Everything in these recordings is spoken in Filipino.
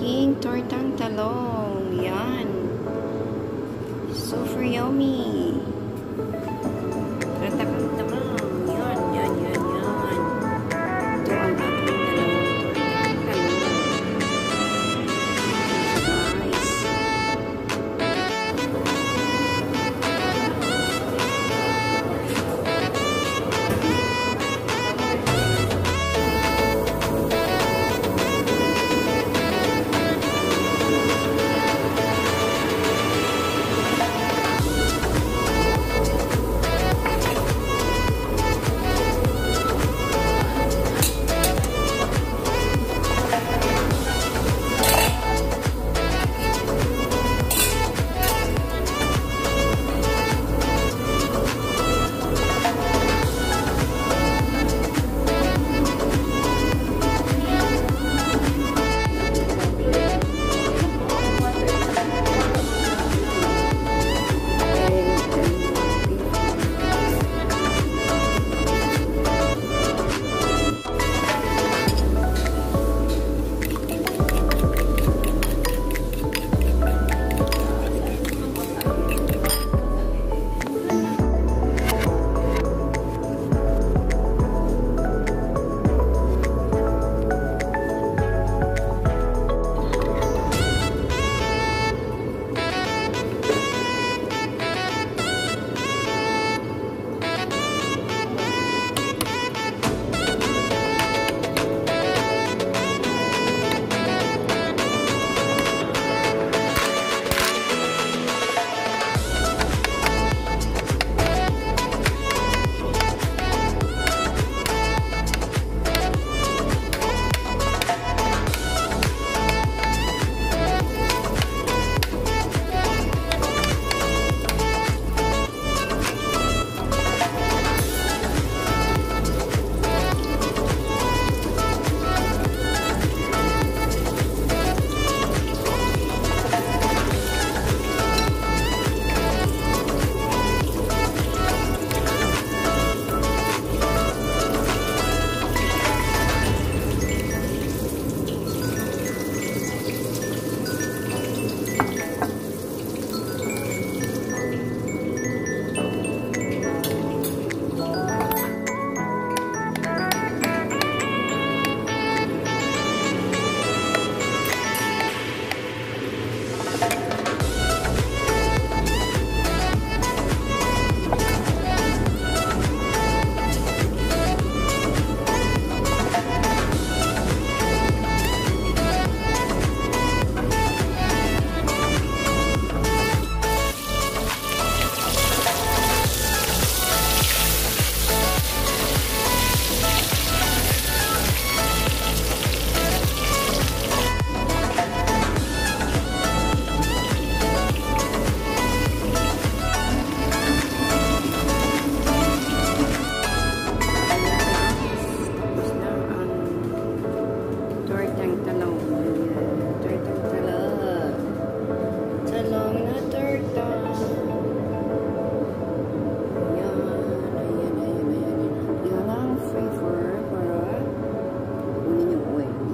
aking tortang talong. Yan. Super yummy.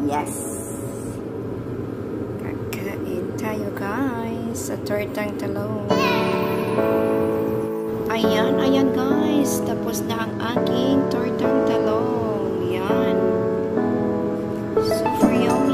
Yes! Kakain tayo guys sa tortang talong. Ayan, ayan guys. Tapos na ang aking tortang talong. Yan. Super yummy.